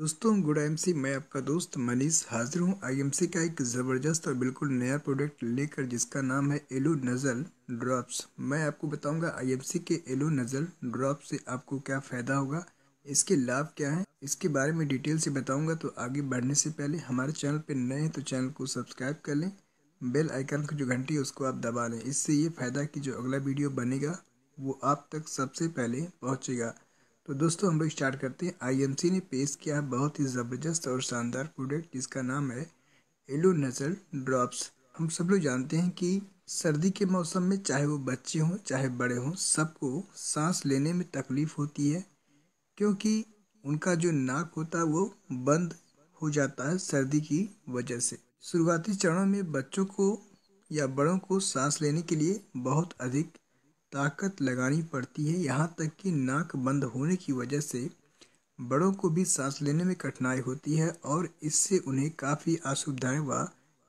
दोस्तों, good MC मैं आपका दोस्त मनीष हाजिर हूँ। आईएमसी का एक ज़बरदस्त और बिल्कुल नया प्रोडक्ट लेकर, जिसका नाम है एलो नज़ल ड्रॉप्स मैं आपको बताऊँगा आईएमसी के एलो नज़ल ड्रॉप से आपको क्या फ़ायदा होगा, इसके लाभ क्या हैं, इसके बारे में डिटेल से बताऊँगा। तो आगे बढ़ने से पहले हमारे चैनल पर नए हैं तो चैनल को सब्सक्राइब कर लें। बेल आइकन की जो घंटी है, उसको आप दबा लें। इससे ये फ़ायदा कि जो अगला वीडियो बनेगा, वो आप तक सबसे पहले पहुँचेगा। तो दोस्तों, हम लोग स्टार्ट करते हैं। आईएमसी ने पेश किया है बहुत ही ज़बरदस्त और शानदार प्रोडक्ट जिसका नाम है एलो नजल ड्रॉप्स हम सब लोग जानते हैं कि सर्दी के मौसम में चाहे वो बच्चे हों, चाहे बड़े हों, सबको सांस लेने में तकलीफ़ होती है, क्योंकि उनका जो नाक होता है वो बंद हो जाता है सर्दी की वजह से। शुरुआती चरणों में बच्चों को या बड़ों को सांस लेने के लिए बहुत अधिक ताकत लगानी पड़ती है। यहाँ तक कि नाक बंद होने की वजह से बड़ों को भी सांस लेने में कठिनाई होती है और इससे उन्हें काफ़ी असुविधाएँ व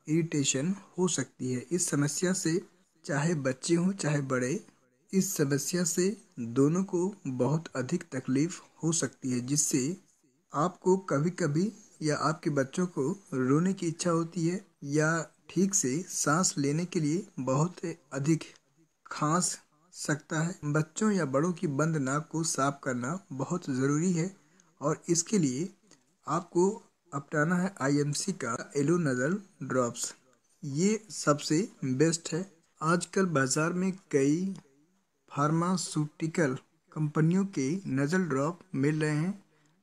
इरिटेशन हो सकती है। इस समस्या से चाहे बच्चे हों, चाहे बड़े, इस समस्या से दोनों को बहुत अधिक तकलीफ़ हो सकती है, जिससे आपको कभी कभी या आपके बच्चों को रोने की इच्छा होती है या ठीक से सांस लेने के लिए बहुत अधिक खांस सकता है। बच्चों या बड़ों की बंद नाक को साफ़ करना बहुत ज़रूरी है और इसके लिए आपको अपनाना है आईएमसी का एलो नज़ल ड्रॉप्स ये सबसे बेस्ट है। आजकल बाज़ार में कई फार्मास्यूटिकल कंपनियों के नज़ल ड्रॉप मिल रहे हैं।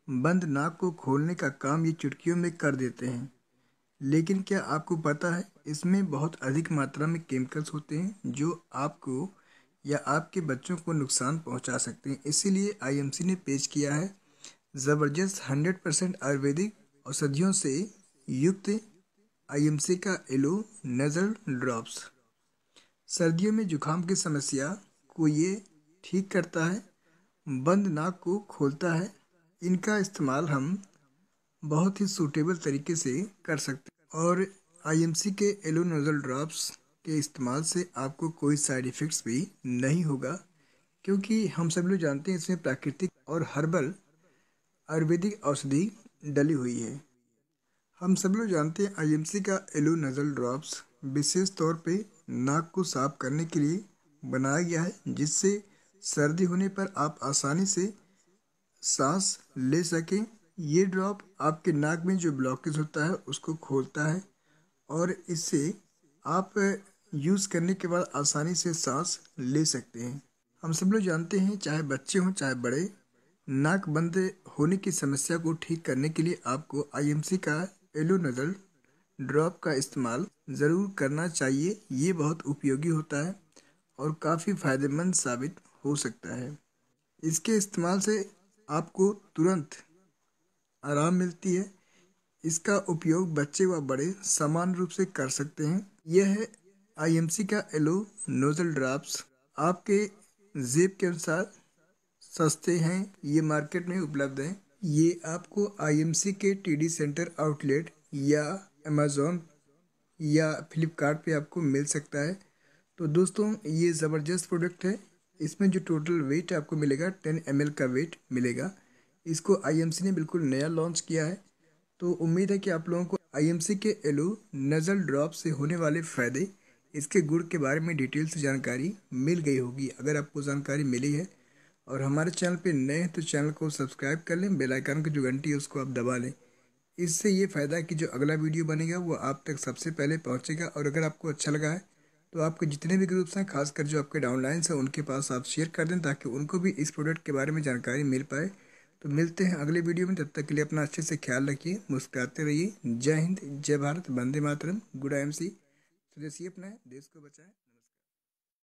बंद नाक को खोलने का काम ये चुटकियों में कर देते हैं। लेकिन क्या आपको पता है, इसमें बहुत अधिक मात्रा में केमिकल्स होते हैं जो आपको या आपके बच्चों को नुकसान पहुँचा सकते हैं। इसीलिए आईएमसी ने पेश किया है, ज़बरदस्त हंड्रेड परसेंट आयुर्वेदिक औषधियों से युक्त आईएमसी का एलो नज़ल ड्रॉप्स। सर्दियों में जुखाम की समस्या को ये ठीक करता है, बंद नाक को खोलता है। इनका इस्तेमाल हम बहुत ही सूटेबल तरीके से कर सकते हैं। और आईएमसी के एलो नज़ल ड्रॉप्स के इस्तेमाल से आपको कोई साइड इफ़ेक्ट्स भी नहीं होगा, क्योंकि हम सब लोग जानते हैं इसमें प्राकृतिक और हर्बल आयुर्वेदिक औषधि डली हुई है। हम सब लोग जानते हैं आईएमसी का एलो नज़ल ड्रॉप्स विशेष तौर पे नाक को साफ़ करने के लिए बनाया गया है, जिससे सर्दी होने पर आप आसानी से सांस ले सकें। ये ड्रॉप आपके नाक में जो ब्लॉकेज होता है, उसको खोलता है और इससे आप यूज़ करने के बाद आसानी से सांस ले सकते हैं। हम सब लोग जानते हैं, चाहे बच्चे हों, चाहे बड़े, नाक बंद होने की समस्या को ठीक करने के लिए आपको आईएमसी का एलो नजल ड्रॉप का इस्तेमाल ज़रूर करना चाहिए। ये बहुत उपयोगी होता है और काफ़ी फ़ायदेमंद साबित हो सकता है। इसके इस्तेमाल से आपको तुरंत आराम मिलती है। इसका उपयोग बच्चे व बड़े समान रूप से कर सकते हैं। यह है आईएमसी का एलो नोजल ड्राफ्ट्स आपके जेब के अनुसार सस्ते हैं, ये मार्केट में उपलब्ध हैं। ये आपको आईएमसी के टीडी सेंटर आउटलेट या अमेज़ोन या फ्लिपकार्ट पे आपको मिल सकता है। तो दोस्तों, ये ज़बरदस्त प्रोडक्ट है। इसमें जो टोटल वेट आपको मिलेगा टेन एमएल का वेट मिलेगा। इसको आईएमसी ने बिल्कुल नया लॉन्च किया है। तो उम्मीद है कि आप लोगों को आईएमसी के एलो नज़ल ड्रॉप से होने वाले फ़ायदे इसके गुड़ के बारे में डिटेल से जानकारी मिल गई होगी। अगर आपको जानकारी मिली है और हमारे चैनल पे नए हैं तो चैनल को सब्सक्राइब कर लें, बेल आइकन की जो घंटी है, उसको आप दबा लें। इससे ये फ़ायदा है कि जो अगला वीडियो बनेगा, वो आप तक सबसे पहले पहुँचेगा। और अगर आपको अच्छा लगा है तो आपके जितने भी ग्रुप्स हैं, खासकर जो आपके डाउनलाइंस हैं, उनके पास आप शेयर कर दें, ताकि उनको भी इस प्रोडक्ट के बारे में जानकारी मिल पाए। तो मिलते हैं अगले वीडियो में, तब तक के लिए अपना अच्छे से ख्याल रखिए, मुस्कुराते रहिए। जय हिंद, जय Bharat, Vande Mataram. Good I M C. स्वदेशी अपनाएँ देश को बचाएँ।